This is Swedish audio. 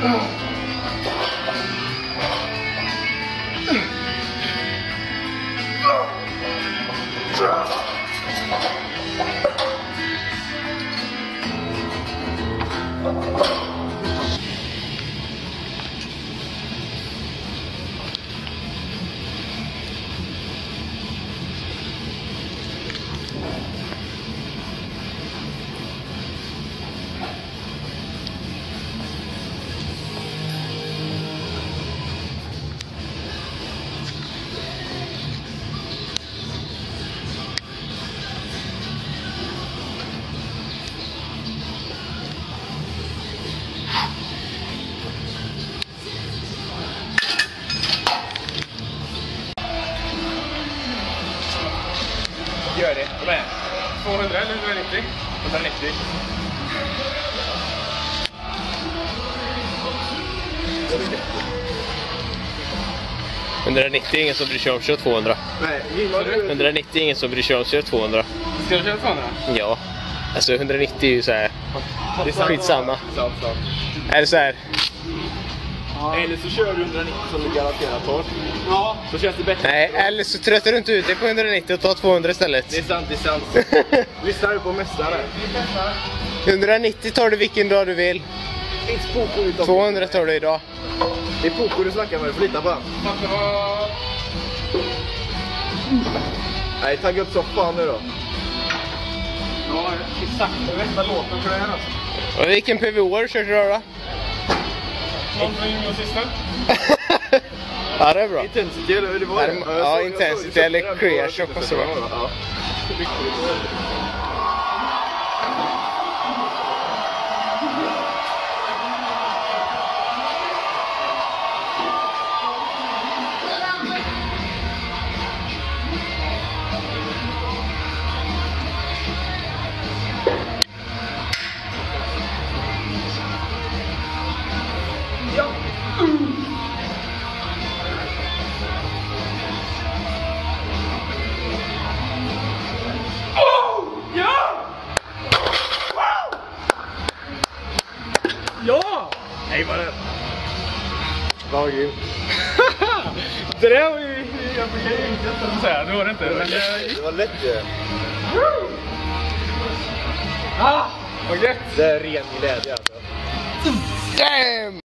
Oh. Gör det. Vad är 200 eller 190? 190. är ingen som bryr sig om att köra 200. Nej, gillar du? 190 är ingen som bryr sig om att köra 200. Ska du köra 200? Ja. Alltså 190 är ju såhär... Det är skitsamma. Sant, sant. Är såhär... Eller så kör du 190 som du garanterat tar. Ja. Så känns det bättre. Nej, eller så tröttar du inte ut dig på 190 och tar 200 istället. Det är sant, det är sant. Lyssnar du på mästaren? 190 tar du vilken dag du vill. Inte Poko utan 200 tar du idag. Det är Poko du snackar med, du får lita på honom. Nej, tagga upp som fan nu då. Ja, exakt. Rätta låten för det här alltså. Och vilken PVO har du kört idag då? Ja, det är bra. Intensity eller det var Ja, det? Intensity eller Crea Shop och så. Ja. Nej, vad det Vad grymt. det där var ju... Jag ju inte att säga, det var det inte. Men jag... Det var lätt ju. Ah! Vad gött! Det är ren glädje alltså. Damn!